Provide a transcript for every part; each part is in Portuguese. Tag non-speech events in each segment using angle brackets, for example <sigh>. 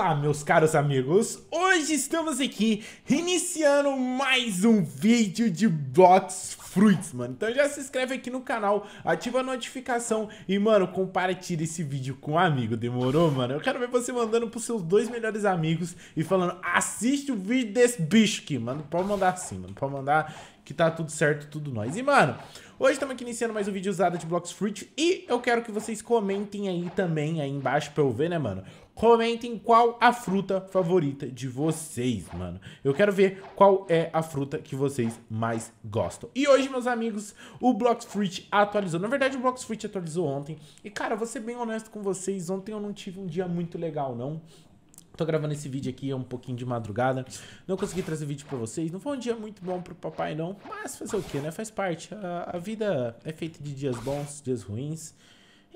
Olá, meus caros amigos! Hoje estamos aqui iniciando mais um vídeo de Blox Fruits, mano. Então já se inscreve aqui no canal, ativa a notificação e, mano, compartilha esse vídeo com um amigo. Demorou, mano? Eu quero ver você mandando pros seus dois melhores amigos e falando, assiste o vídeo desse bicho aqui, mano. Pode mandar assim, mano. Pode mandar que tá tudo certo, tudo nós. E, mano, hoje estamos aqui iniciando mais um vídeo usado de Blocks Fruit e eu quero que vocês comentem aí também, aí embaixo pra eu ver, né, mano? Comentem qual a fruta favorita de vocês, mano. Eu quero ver qual é a fruta que vocês mais gostam. E hoje, meus amigos, o Blocks Fruit atualizou. Na verdade, o Blocks Fruit atualizou ontem. E, cara, vou ser bem honesto com vocês, ontem eu não tive um dia muito legal, não. Tô gravando esse vídeo aqui um pouquinho de madrugada. Não consegui trazer vídeo pra vocês. Não foi um dia muito bom pro papai, não. Mas fazer o que, né? Faz parte. A, a vida é feita de dias bons, dias ruins.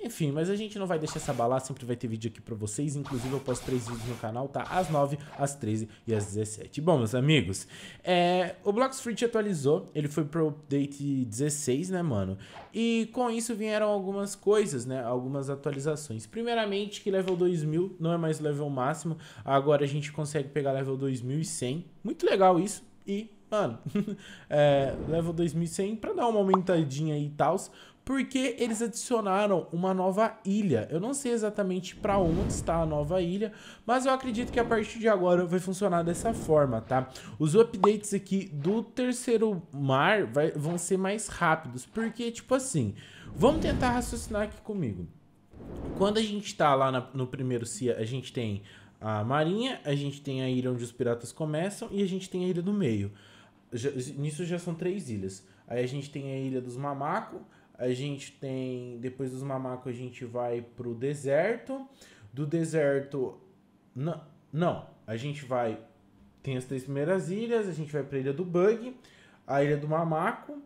Enfim, mas a gente não vai deixar essa balar, sempre vai ter vídeo aqui pra vocês. Inclusive, eu posto três vídeos no canal, tá? Às 9, às 13 e às 17. Bom, meus amigos, é, o Blocks Fruit atualizou. Ele foi pro update 16, né, mano? E com isso vieram algumas coisas, né? Algumas atualizações. Primeiramente, que level 2000 não é mais level máximo. Agora a gente consegue pegar level 2100. Muito legal isso. E mano, <laughs> é, level 2100 pra dar uma aumentadinha aí e tal porque eles adicionaram uma nova ilha. Eu não sei exatamente para onde está a nova ilha, mas eu acredito que a partir de agora vai funcionar dessa forma, tá? Os updates aqui do terceiro mar vai, vão ser mais rápidos, porque, tipo assim, vamos tentar raciocinar aqui comigo. Quando a gente está lá na, no primeiro CIA, a gente tem a marinha, a gente tem a ilha onde os piratas começam e a gente tem a ilha do meio. Já, nisso já são três ilhas. Aí a gente tem a ilha dos mamacos, a gente tem, depois dos mamacos, a gente vai pro deserto. Do deserto, não, não, a gente vai, tem as três primeiras ilhas, a gente vai pra ilha do Bug, a ilha do Mamaco,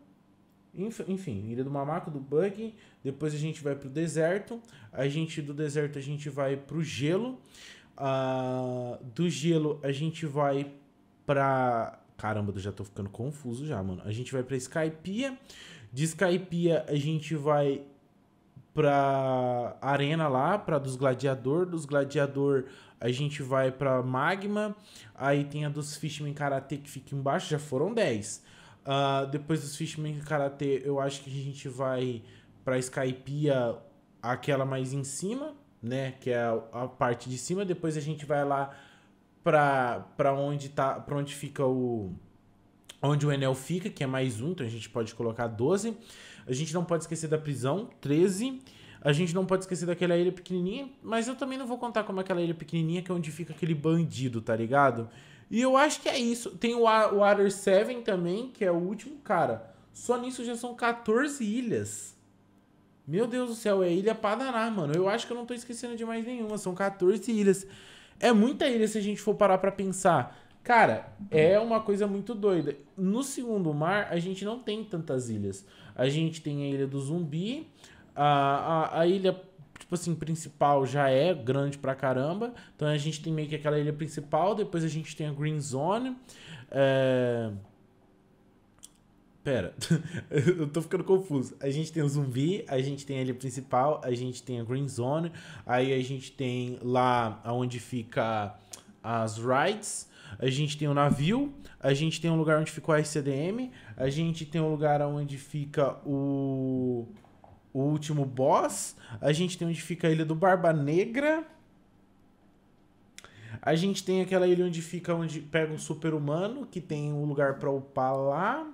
enfim, ilha do Mamaco, do Bug, depois a gente vai pro deserto, a gente, do deserto, a gente vai pro gelo, uh, do gelo, a gente vai pra... Caramba, eu já tô ficando confuso já, mano. A gente vai pra Skypiea, de Skypiea a gente vai pra arena lá, pra dos gladiador, dos gladiador a gente vai pra magma, aí tem a dos Fishman Karate que fica embaixo, já foram 10. Uh, ah, depois dos Fishman Karate eu acho que a gente vai pra Skypiea, aquela mais em cima, né, que é a, a parte de cima, depois a gente vai lá pra, pra onde tá, pra onde fica o onde o Enel fica, que é mais um, então a gente pode colocar 12. A gente não pode esquecer da prisão, 13. A gente não pode esquecer daquela ilha pequenininha, mas eu também não vou contar como aquela ilha pequenininha, que é onde fica aquele bandido, tá ligado? E eu acho que é isso. Tem o Water 7 também, que é o último, cara. Só nisso já são 14 ilhas. Meu Deus do céu, é ilha pra danar, mano. Eu acho que eu não tô esquecendo de mais nenhuma. São 14 ilhas. É muita ilha se a gente for parar pra pensar. Cara, é uma coisa muito doida. No segundo mar, a gente não tem tantas ilhas. A gente tem a ilha do zumbi, a, a, a ilha, tipo assim, principal já é grande pra caramba. Então a gente tem meio que aquela ilha principal, depois a gente tem a Green Zone. É... Pera, <laughs> eu tô ficando confuso. A gente tem o zumbi, a gente tem a ilha principal, a gente tem a Green Zone, aí a gente tem lá onde fica as rides, a gente tem um navio, a gente tem um lugar onde ficou a SCDM, a gente tem um lugar onde fica o, o último boss, a gente tem onde fica a ilha do Barba Negra, a gente tem aquela ilha onde fica onde pega um super-humano, que tem um lugar para upar lá.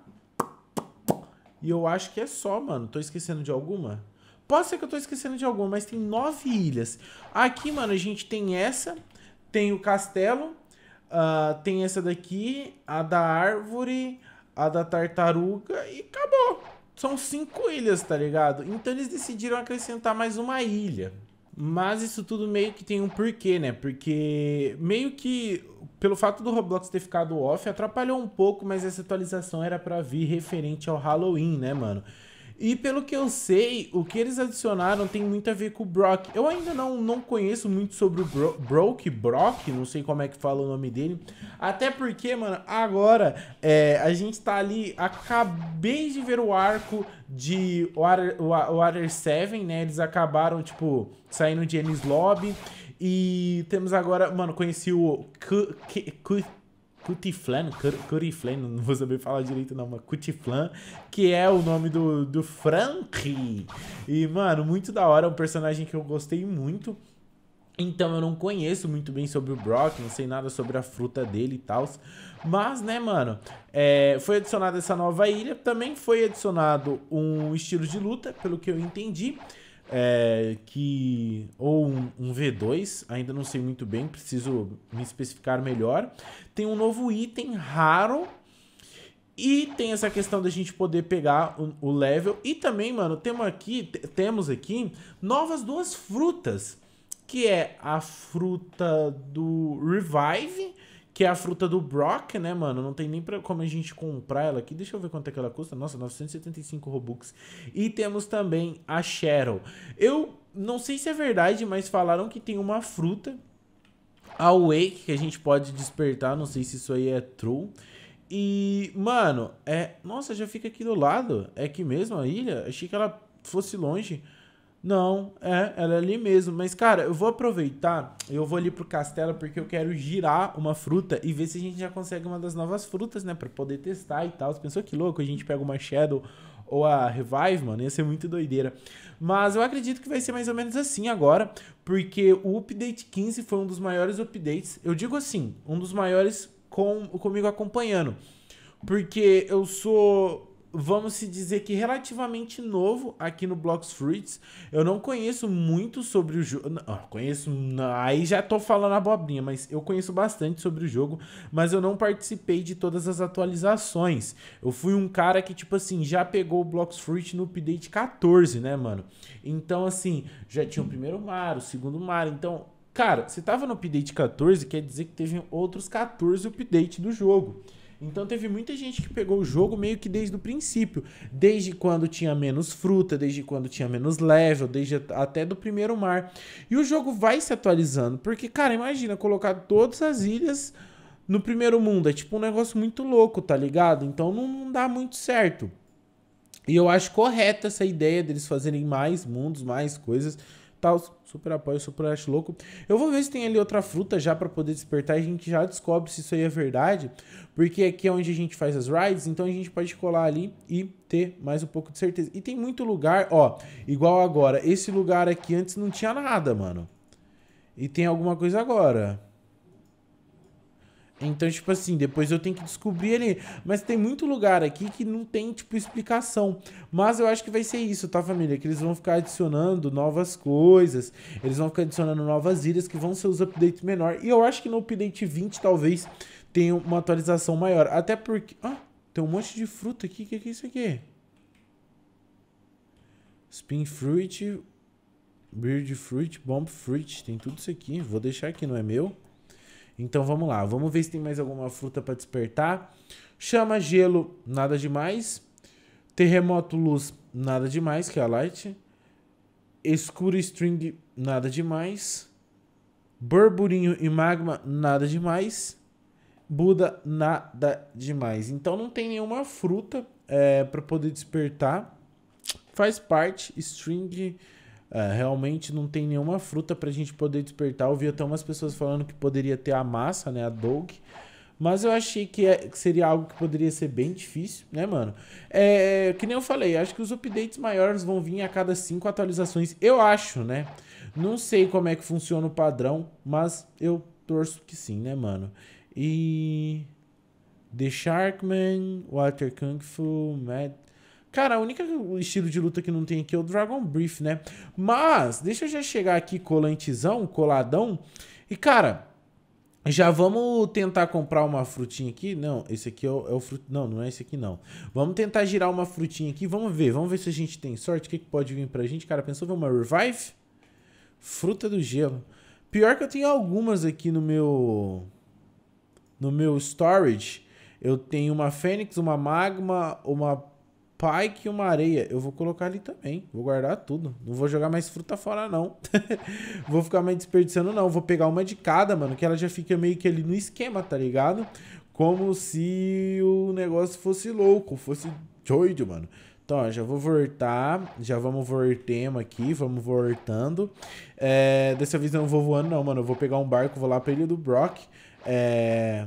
E eu acho que é só, mano. Tô esquecendo de alguma? Pode ser que eu tô esquecendo de alguma, mas tem nove ilhas. Aqui, mano, a gente tem essa, tem o castelo, Uh, tem essa daqui, a da árvore, a da tartaruga e acabou. São cinco ilhas, tá ligado? Então eles decidiram acrescentar mais uma ilha. Mas isso tudo meio que tem um porquê, né? Porque meio que pelo fato do Roblox ter ficado off, atrapalhou um pouco, mas essa atualização era para vir referente ao Halloween, né, mano? E pelo que eu sei, o que eles adicionaram tem muito a ver com o Brock. Eu ainda não, não conheço muito sobre o Bro Brock, Brock, não sei como é que fala o nome dele. Até porque, mano, agora é, a gente tá ali, acabei de ver o arco de Water, Water 7, né? Eles acabaram, tipo, saindo de Ennis Lobby. E temos agora, mano, conheci o Cutiflan, Curiflan, não vou saber falar direito não, mas Cutiflan, que é o nome do, do Frank. E, mano, muito da hora, um personagem que eu gostei muito. Então eu não conheço muito bem sobre o Brock, não sei nada sobre a fruta dele e tal. Mas, né, mano, é, foi adicionada essa nova ilha. Também foi adicionado um estilo de luta, pelo que eu entendi. É, que ou um, um, V2, ainda não sei muito bem, preciso me especificar melhor. Tem um novo item raro e tem essa questão da gente poder pegar o, o level e também, mano, temos aqui temos aqui novas duas frutas que é a fruta do Revive, que é a fruta do Brock, né, mano? Não tem nem pra, como a gente comprar ela aqui. Deixa eu ver quanto é que ela custa. Nossa, 975 Robux. E temos também a Cheryl. Eu não sei se é verdade, mas falaram que tem uma fruta, a Wake, que a gente pode despertar. Não sei se isso aí é true. E, mano, é... Nossa, já fica aqui do lado. É aqui mesmo a ilha? Achei que ela fosse longe. Não, é, ela é ali mesmo. Mas, cara, eu vou aproveitar, eu vou ali pro castelo porque eu quero girar uma fruta e ver se a gente já consegue uma das novas frutas, né? Pra poder testar e tal. Você pensou que louco? A gente pega uma Shadow ou a Revive, mano, ia ser muito doideira. Mas eu acredito que vai ser mais ou menos assim agora, porque o update 15 foi um dos maiores updates. Eu digo assim, um dos maiores com, comigo acompanhando. Porque eu sou vamos se dizer que relativamente novo aqui no Blocks Fruits. Eu não conheço muito sobre o jogo. Conheço. Aí já tô falando abobrinha, mas eu conheço bastante sobre o jogo. Mas eu não participei de todas as atualizações. Eu fui um cara que, tipo assim, já pegou o Blocks Fruit no update 14, né, mano? Então, assim, já tinha o primeiro mar, o segundo mar. Então, cara, se tava no update 14, quer dizer que teve outros 14 updates do jogo. Então teve muita gente que pegou o jogo meio que desde o princípio, desde quando tinha menos fruta, desde quando tinha menos level, desde até do primeiro mar. E o jogo vai se atualizando, porque cara, imagina colocar todas as ilhas no primeiro mundo, é tipo um negócio muito louco, tá ligado? Então não, não dá muito certo. E eu acho correta essa ideia deles fazerem mais mundos, mais coisas tal. Super apoio, super acho louco. Eu vou ver se tem ali outra fruta já para poder despertar a gente já descobre se isso aí é verdade. Porque aqui é onde a gente faz as rides, então a gente pode colar ali e ter mais um pouco de certeza. E tem muito lugar, ó, igual agora. Esse lugar aqui antes não tinha nada, mano. E tem alguma coisa agora. Então, tipo assim, depois eu tenho que descobrir ali. Mas tem muito lugar aqui que não tem, tipo, explicação. Mas eu acho que vai ser isso, tá, família? Que eles vão ficar adicionando novas coisas. Eles vão ficar adicionando novas ilhas que vão ser os updates menor. E eu acho que no update 20, talvez, tenha uma atualização maior. Até porque... Ah, tem um monte de fruta aqui. O que, que é isso aqui? Spin Fruit... Bird Fruit, Bomb Fruit. Tem tudo isso aqui. Vou deixar aqui, não é meu? Então vamos lá, vamos ver se tem mais alguma fruta para despertar. Chama gelo, nada demais. Terremoto luz, nada demais, que é a light. Escuro string, nada demais. Burburinho e magma, nada demais. Buda, nada demais. Então não tem nenhuma fruta é, para poder despertar. Faz parte, string é, realmente não tem nenhuma fruta pra gente poder despertar. Eu vi até umas pessoas falando que poderia ter a massa, né? A dog. Mas eu achei que, é, que, seria algo que poderia ser bem difícil, né, mano? É, que nem eu falei, acho que os updates maiores vão vir a cada cinco atualizações. Eu acho, né? Não sei como é que funciona o padrão, mas eu torço que sim, né, mano? E. The Sharkman, Water Kung Fu, Mad Cara, a única estilo de luta que não tem aqui é o Dragon Brief, né? Mas, deixa eu já chegar aqui colantezão, coladão. E, cara, já vamos tentar comprar uma frutinha aqui. Não, esse aqui é o, é o fruto. Não, não é esse aqui, não. Vamos tentar girar uma frutinha aqui. Vamos ver. Vamos ver se a gente tem sorte. O que, que pode vir pra gente? Cara, pensou ver uma Revive? Fruta do gelo. Pior que eu tenho algumas aqui no meu... No meu storage. Eu tenho uma Fênix, uma Magma, uma Pike e uma areia. Eu vou colocar ali também. Vou guardar tudo. Não vou jogar mais fruta fora, não. <laughs> vou ficar mais desperdiçando, não. Vou pegar uma de cada, mano. Que ela já fica meio que ali no esquema, tá ligado? Como se o negócio fosse louco, fosse doido, mano. Então, ó, já vou voltar. Já vamos voltemos aqui. Vamos voltando. É, dessa vez eu não vou voando, não, mano. Eu vou pegar um barco, vou lá pra Ilha do Brock. É,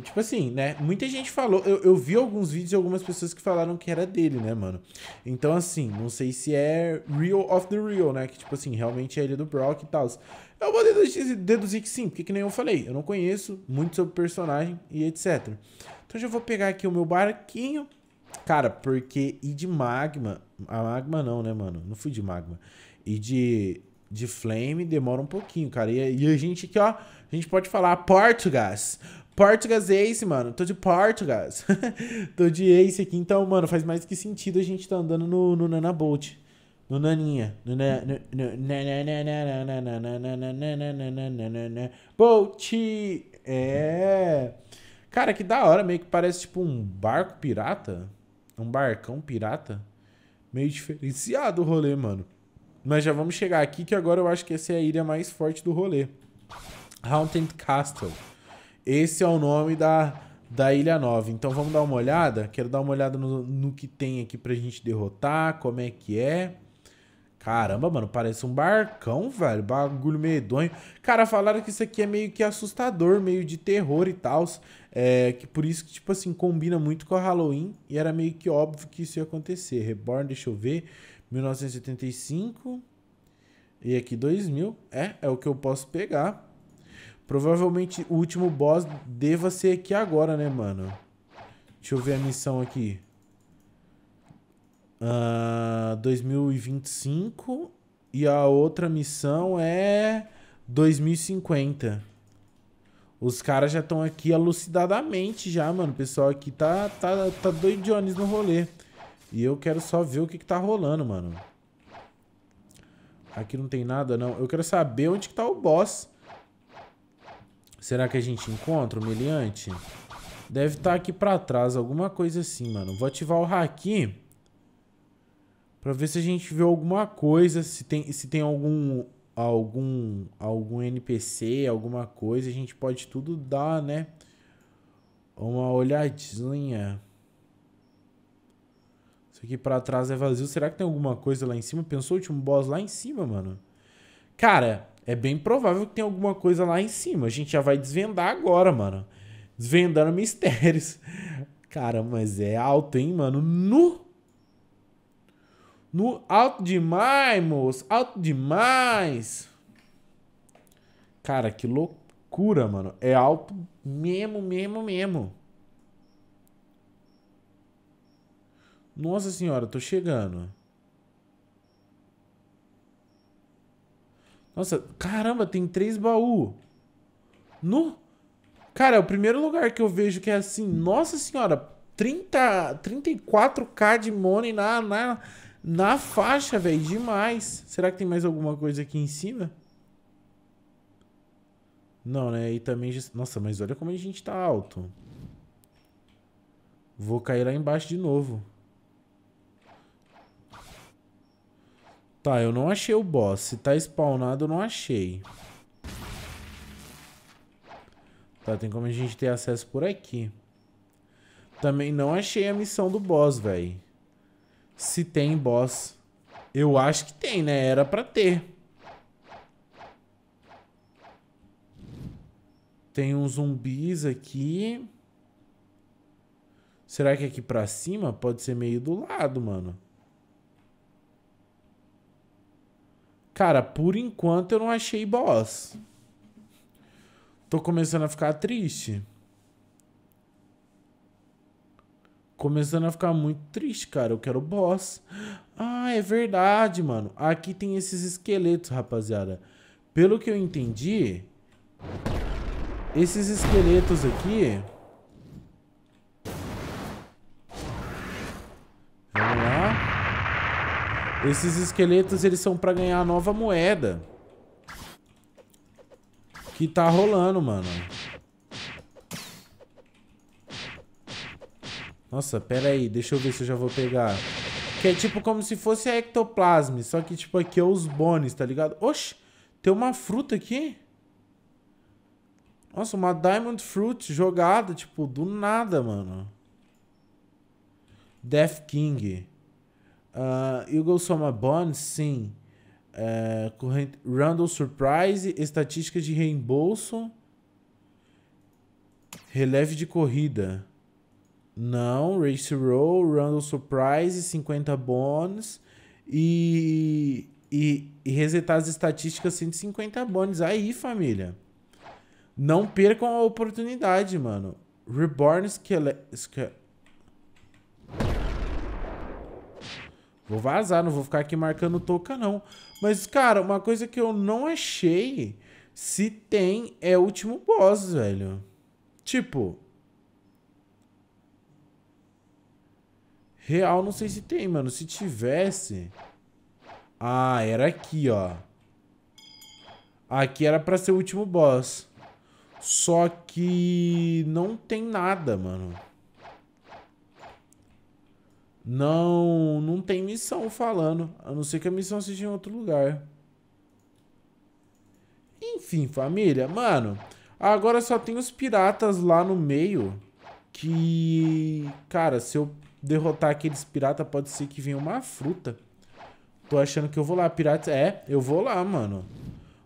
tipo assim, né? Muita gente falou. Eu, eu vi alguns vídeos de algumas pessoas que falaram que era dele, né, mano? Então, assim, não sei se é real of the real, né? Que, tipo assim, realmente é Ilha do Brock e tal. Eu vou deduzir, deduzir que sim, porque que nem eu falei. Eu não conheço muito sobre o personagem e etc. Então, já vou pegar aqui o meu barquinho. Cara, porque ir de magma. A magma não, né, mano? Não fui de magma. E de, de flame demora um pouquinho, cara. E, e a gente aqui, ó. A gente pode falar Portugas. Portugas Ace, mano. Tô de Portugas. Tô de Ace aqui. Então, mano, faz mais que sentido a gente tá andando no, no Nana Bolt. No Naninha. Bolt. É. Cara, que da hora. Meio que parece tipo um barco pirata. Um barcão pirata. Meio diferenciado o rolê, mano. Mas já vamos chegar aqui que agora eu acho que essa é a ilha mais forte do rolê. Haunted Castle. Esse é o nome da, da Ilha Nova. Então vamos dar uma olhada. Quero dar uma olhada no, no que tem aqui pra gente derrotar. Como é que é. Caramba, mano, parece um barcão, velho. Bagulho medonho. Cara, falaram que isso aqui é meio que assustador, meio de terror e tal. É, que por isso que, tipo assim, combina muito com a Halloween. E era meio que óbvio que isso ia acontecer. Reborn, deixa eu ver. 1975. E aqui 2000. É, é o que eu posso pegar. Provavelmente o último boss deva ser aqui agora, né, mano? Deixa eu ver a missão aqui. Uh, ah, 2025 e a outra missão é 2050. Os caras já estão aqui alucidadamente já, mano. O pessoal aqui tá, tá, tá doidiones no rolê. E eu quero só ver o que, que tá rolando, mano. Aqui não tem nada, não. Eu quero saber onde que tá o boss. Será que a gente encontra o meliante? Deve estar tá aqui pra trás, alguma coisa assim, mano. Vou ativar o haki. Pra ver se a gente vê alguma coisa, se tem, se tem algum, algum, algum NPC, alguma coisa, a gente pode tudo dar, né? Uma olhadinha. Isso aqui pra trás é vazio. Será que tem alguma coisa lá em cima? Pensou o último boss lá em cima, mano? Cara, é bem provável que tem alguma coisa lá em cima. A gente já vai desvendar agora, mano. Desvendando mistérios. <laughs> Cara, mas é alto, hein, mano? No no alto demais, moço. Alto demais. Cara, que loucura, mano. É alto mesmo, mesmo, mesmo. Nossa senhora, tô chegando. Nossa, caramba, tem três baús. No... Cara, é o primeiro lugar que eu vejo que é assim. Nossa senhora, 30, 34k de money na, na, na faixa, velho, demais. Será que tem mais alguma coisa aqui em cima? Não, né? E também... Nossa, mas olha como a gente tá alto. Vou cair lá embaixo de novo. Tá, eu não achei o boss. Se tá spawnado, eu não achei. Tá, tem como a gente ter acesso por aqui. Também não achei a missão do boss, velho se tem boss. Eu acho que tem, né? Era pra ter. Tem uns zumbis aqui. Será que aqui pra cima pode ser meio do lado, mano? Cara, por enquanto eu não achei boss. Tô começando a ficar triste. começando a ficar muito triste, cara. Eu quero boss. Ah, é verdade, mano. Aqui tem esses esqueletos, rapaziada. Pelo que eu entendi, esses esqueletos aqui... Esses esqueletos, eles são pra ganhar a nova moeda. Que tá rolando, mano. Nossa, pera aí, deixa eu ver se eu já vou pegar. Que é tipo como se fosse a ectoplasme, só que tipo aqui é os bones, tá ligado? Oxi, tem uma fruta aqui. Nossa, uma Diamond Fruit jogada, tipo, do nada, mano. Death King. Uh, Eagle Soma Bond, sim. É, corrente, Randall Surprise, estatísticas de reembolso. Releve de corrida. Não, Race Roll, Randall Surprise, 50 bônus. E, e, e resetar as estatísticas 150 bônus. Aí, família. Não percam a oportunidade, mano. Reborn Skeleton. Vou vazar, não vou ficar aqui marcando toca, não. Mas, cara, uma coisa que eu não achei se tem é o último boss, velho. Tipo. Real, não sei se tem, mano. Se tivesse. Ah, era aqui, ó. Aqui era pra ser o último boss. Só que não tem nada, mano. Não, não tem missão falando. A não ser que a missão seja em outro lugar. Enfim, família. Mano, agora só tem os piratas lá no meio. Que, cara, se eu derrotar aqueles piratas, pode ser que venha uma fruta. Tô achando que eu vou lá. Piratas, é, eu vou lá, mano.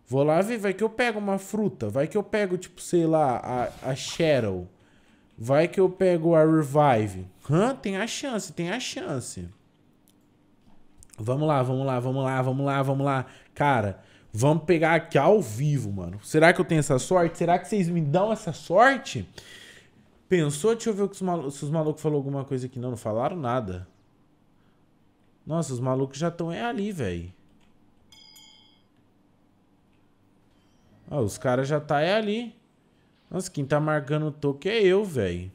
Vou lá ver, vai que eu pego uma fruta. Vai que eu pego, tipo, sei lá, a, a Cheryl. Vai que eu pego a Revive. Hã? Tem a chance, tem a chance. Vamos lá, vamos lá, vamos lá, vamos lá, vamos lá. Cara, vamos pegar aqui ao vivo, mano. Será que eu tenho essa sorte? Será que vocês me dão essa sorte? Pensou? Deixa eu ver os, malucos, se os malucos falaram alguma coisa aqui. Não, não falaram nada. Nossa, os malucos já estão é ali, velho. Ah, os caras já tá é ali. Nossa, quem tá marcando o toque é eu, velho.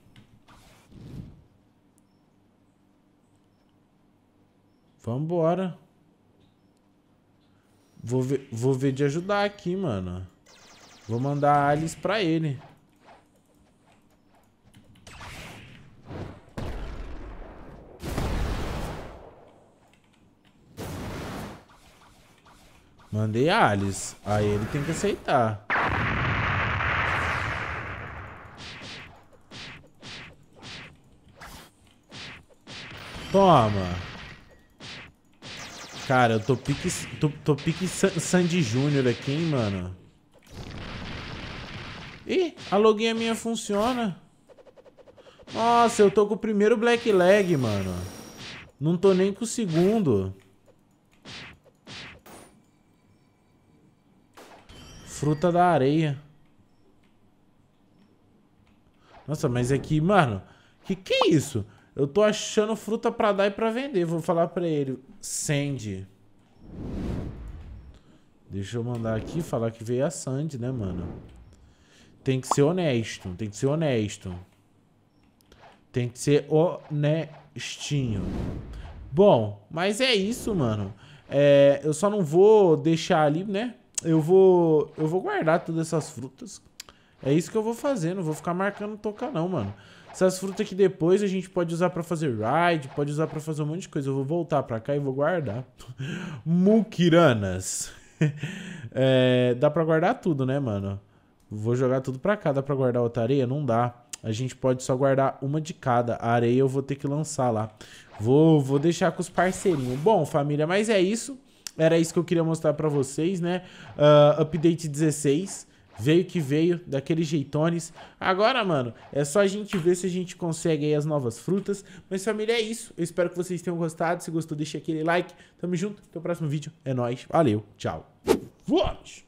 Vambora. Vou ver, vou ver de ajudar aqui, mano. Vou mandar a Alice pra ele. Mandei a Alice. Aí ele tem que aceitar. Toma. Cara, eu tô pique, tô, tô pique Sandy Júnior aqui, hein, mano. Ih, a login minha funciona. Nossa, eu tô com o primeiro Black Leg, mano. Não tô nem com o segundo. Fruta da areia. Nossa, mas aqui, mano... Que que é isso? Eu tô achando fruta pra dar e pra vender. Vou falar pra ele. Sandy. Deixa eu mandar aqui falar que veio a Sandy, né, mano? Tem que ser honesto. Tem que ser honesto. Tem que ser honestinho. Bom, mas é isso, mano. É, eu só não vou deixar ali, né? Eu vou, eu vou guardar todas essas frutas. É isso que eu vou fazer. Não vou ficar marcando toca não, mano. Essas frutas que depois a gente pode usar pra fazer ride, pode usar pra fazer um monte de coisa. Eu vou voltar pra cá e vou guardar. <laughs> Mukiranas. <laughs> é, dá pra guardar tudo, né, mano? Vou jogar tudo pra cá. Dá pra guardar outra areia? Não dá. A gente pode só guardar uma de cada. A areia eu vou ter que lançar lá. Vou, vou deixar com os parceirinhos. Bom, família, mas é isso. Era isso que eu queria mostrar pra vocês, né? Uh, update 16. Veio que veio, daqueles jeitones. Agora, mano, é só a gente ver se a gente consegue aí as novas frutas. Mas, família, é isso. Eu espero que vocês tenham gostado. Se gostou, deixa aquele like. Tamo junto. Até o próximo vídeo. É nóis. Valeu. Tchau. Vamos!